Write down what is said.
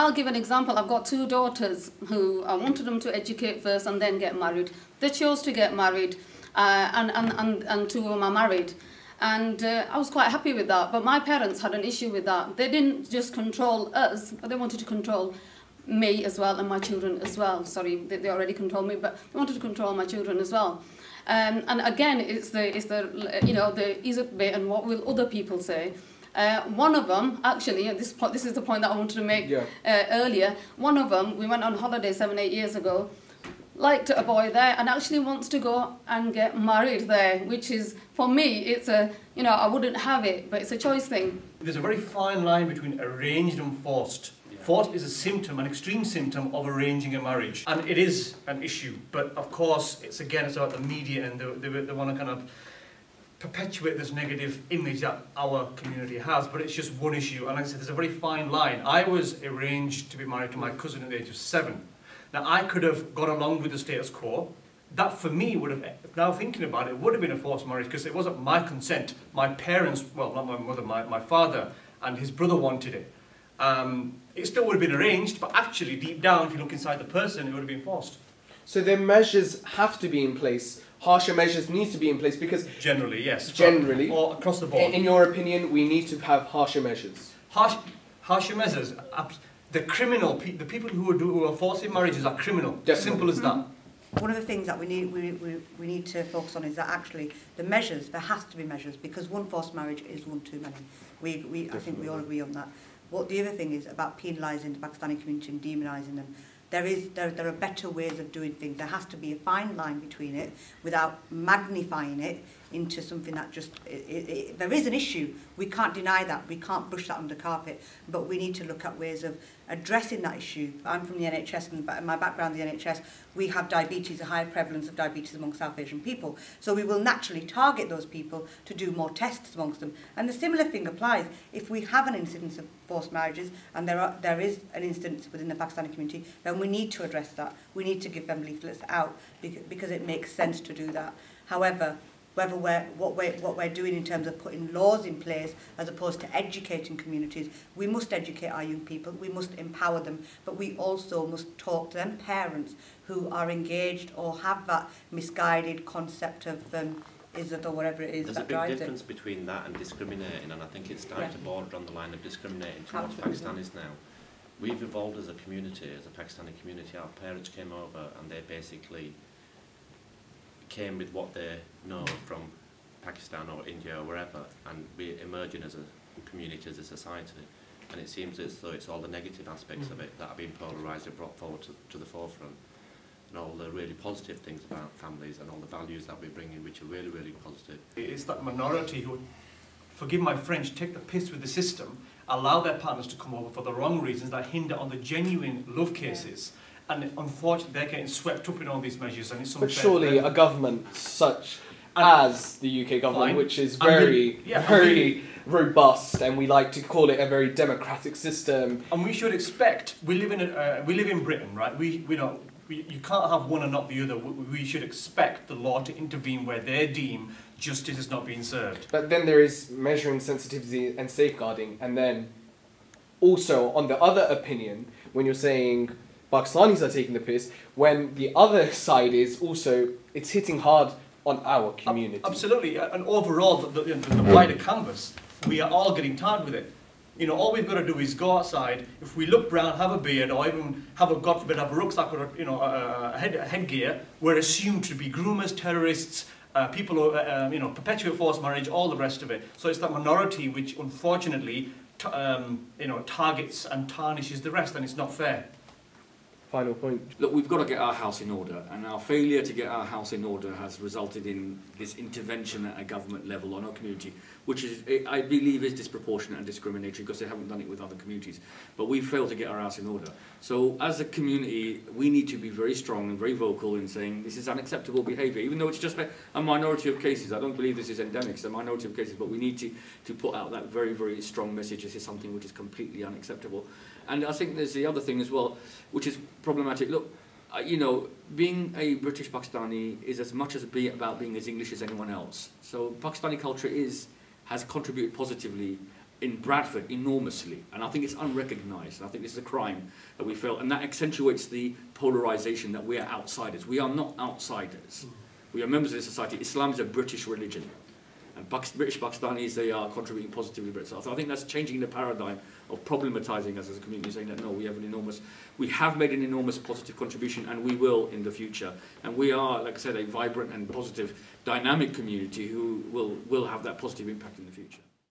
I'll give an example. I've got two daughters who I wanted them to educate first and then get married. They chose to get married, uh, and, and, and, and two of them are married. And uh, I was quite happy with that. But my parents had an issue with that. They didn't just control us, but they wanted to control me as well and my children as well. Sorry, they, they already controlled me, but they wanted to control my children as well. Um, and again, it's the, it's the, you know, the of debate and what will other people say. Uh, one of them, actually, and this, this is the point that I wanted to make Yeah. uh, earlier, one of them, we went on holiday seven, eight years ago, liked a boy there and actually wants to go and get married there, which is, for me, it's a, you know, I wouldn't have it, but it's a choice thing. There's a very fine line between arranged and forced. Forced is a symptom, an extreme symptom of arranging a marriage. And it is an issue, but of course, it's again, it's about the media and they, they, they want to kind of perpetuate this negative image that our community has, but it's just one issue. And like I said, there's a very fine line. I was arranged to be married to my cousin at the age of seven. Now, I could have gone along with the status quo. That, for me, would have, now thinking about it, would have been a forced marriage because it wasn't my consent. My parents, well, not my mother, my, my father and his brother wanted it. Um, it still would have been arranged, but actually, deep down, if you look inside the person, it would have been forced. So the measures have to be in place. Harsher measures need to be in place because, Generally, yes. Generally. Or across the in, board. in your opinion, we need to have harsher measures. Harsh, harsher measures. The criminal, pe- the people who are, do, who are forcing marriages are criminal. Definitely. Simple as that. Mm-hmm. One of the things that we need, we, we, we need to focus on is that actually the measures, there has to be measures because one forced marriage is one too many. We, we, I think we all agree on that. What the other thing is about penalising the Pakistani community and demonising them. There, is, there, there are better ways of doing things. There has to be a fine line between it without magnifying it into something that just, it, it, it, there is an issue. We can't deny that. We can't brush that under carpet. But we need to look at ways of addressing that issue. I'm from the NHS and my background the NHS, we have diabetes, a higher prevalence of diabetes amongst South Asian people. So we will naturally target those people to do more tests amongst them. And the similar thing applies. If we have an incidence of forced marriages and there, are, there is an instance within the Pakistani community, then we need to address that. We need to give them leaflets out because it makes sense to do that. However, whether we're, what, we're, what we're doing in terms of putting laws in place as opposed to educating communities. We must educate our young people, we must empower them, but we also must talk to them parents who are engaged or have that misguided concept of um, is it or whatever it is There's that drives. There's a big difference it. between that and discriminating, and I think it's starting yeah. to border on the line of discriminating towards Absolutely. Pakistanis now. We've evolved as a community, as a Pakistani community. Our parents came over and they basically came with what they know from Pakistan or India or wherever, and we're emerging as a community, as a society. And it seems as though it's all the negative aspects of mm. it that are being polarised and brought forward to, to the forefront. And all the really positive things about families and all the values that we bring in, which are really, really positive. It's that minority who, forgive my French, take the piss with the system, allow their partners to come over for the wrong reasons that hinder on the genuine love cases. And unfortunately, they're getting swept up in all these measures, and it's But unfair. surely a government such And- as the UK government, Fine. which is very, yeah, very robust, and we like to call it a very democratic system. And we should expect, we live in, a, uh, we live in Britain, right? We, we know, we, you can't have one and not the other. We, we should expect the law to intervene where they deem justice is not being served. But then there is measuring sensitivity and safeguarding, and then also on the other opinion, when you're saying Pakistanis are taking the piss, when the other side is also it's hitting hard on our community. Absolutely, and overall, the, the, the wider canvas, we are all getting tired with it. You know, all we've got to do is go outside. If we look brown, have a beard, or even have a God forbid have a rucksack or a, you know a, a head a headgear, we're assumed to be groomers, terrorists, uh, people who uh, um, you know perpetuate forced marriage, all the rest of it. So it's that minority which, unfortunately, t- um, you know targets and tarnishes the rest, and it's not fair. Final point. Look, we've got to get our house in order, and our failure to get our house in order has resulted in this intervention at a government level on our community, which is, eh, I believe, is disproportionate and discriminatory because they haven't done it with other communities. But we've failed to get our house in order. So, as a community, we need to be very strong and very vocal in saying this is unacceptable behaviour, even though it's just a minority of cases. I don't believe this is endemic; it's a minority of cases. But we need to to put out that very, very strong message. This is something which is completely unacceptable. And I think there's the other thing as well, which is problematic. Look, uh, you know, being a British Pakistani is as much as be about being as English as anyone else. So Pakistani culture is has contributed positively in Bradford enormously, and I think it's unrecognised. And I think this is a crime that we feel, and that accentuates the polarisation that we are outsiders. We are not outsiders. We are members of the society. Islam is a British religion, and British Pakistanis they are contributing positively to it. So I think that's changing the paradigm of problematizing us as a community, saying that no, we have an enormous, we have made an enormous positive contribution, and we will in the future. And we are, like I said, a vibrant and positive, dynamic community who will will have that positive impact in the future.